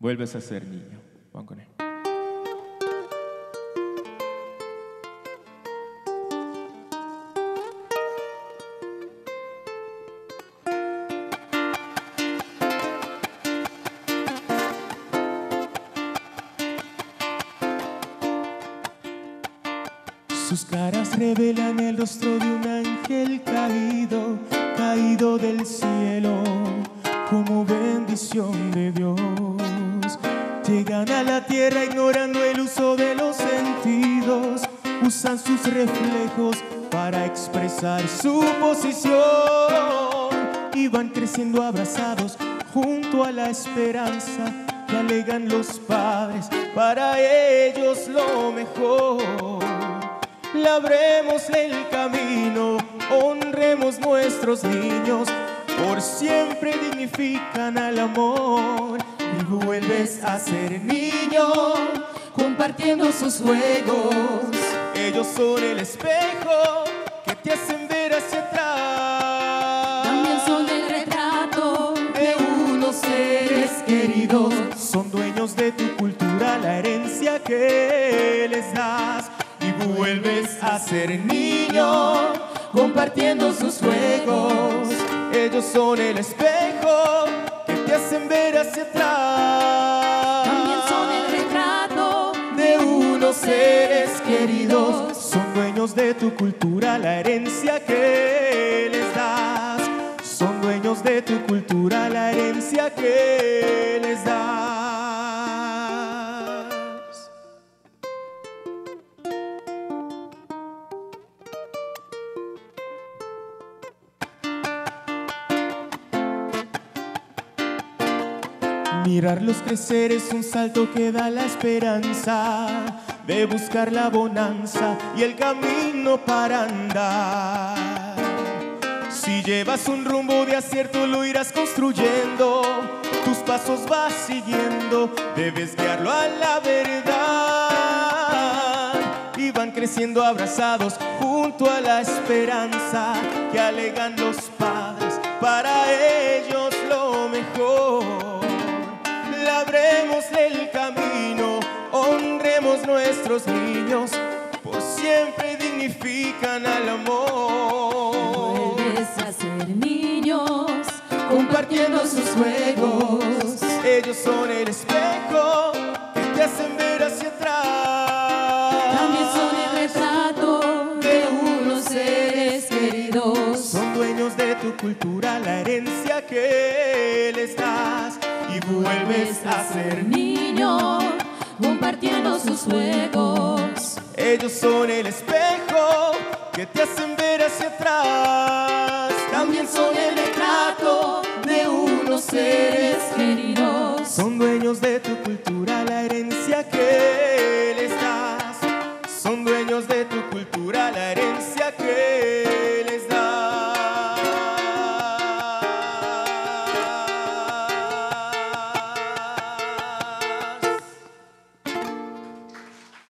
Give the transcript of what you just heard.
Vuelves a ser niño. Van con él. Sus caras revelan el rostro de un ángel caído, caído del cielo, como bendición de Dios. Llegan a la tierra ignorando el uso de los sentidos, usan sus reflejos para expresar su posición. Y van creciendo abrazados junto a la esperanza que alegan los padres, para ellos lo mejor. Labremos el camino, honremos nuestros niños, por siempre dignifican al amor vuelves a ser niño, compartiendo sus juegos. Ellos son el espejo que te hacen ver hacia atrás. También son el retrato de unos seres queridos. Son dueños de tu cultura, la herencia que les das y vuelves a ser niño, compartiendo sus juegos. Ellos son el espejo hacen ver hacia atrás. También son el retrato de unos seres queridos. Son dueños de tu cultura, la herencia que les das. Son dueños de tu cultura, la herencia que les das. Mirarlos crecer es un salto que da la esperanza de buscar la bonanza y el camino para andar. Si llevas un rumbo de acierto lo irás construyendo, tus pasos vas siguiendo, debes guiarlo a la verdad. Y van creciendo abrazados junto a la esperanza que alegan los padres, para ellos nuestros niños, por siempre dignifican al amor. Vuelves a ser niños, compartiendo sus juegos. Ellos son el espejo que te hacen ver hacia atrás. También son el retrato de unos seres queridos. Son dueños de tu cultura, la herencia que les das y vuelves a ser niño, compartiendo sus juegos. Ellos son el espejo que te hacen ver hacia atrás. También son el retrato de unos seres queridos. Son dueños de tu cultura, la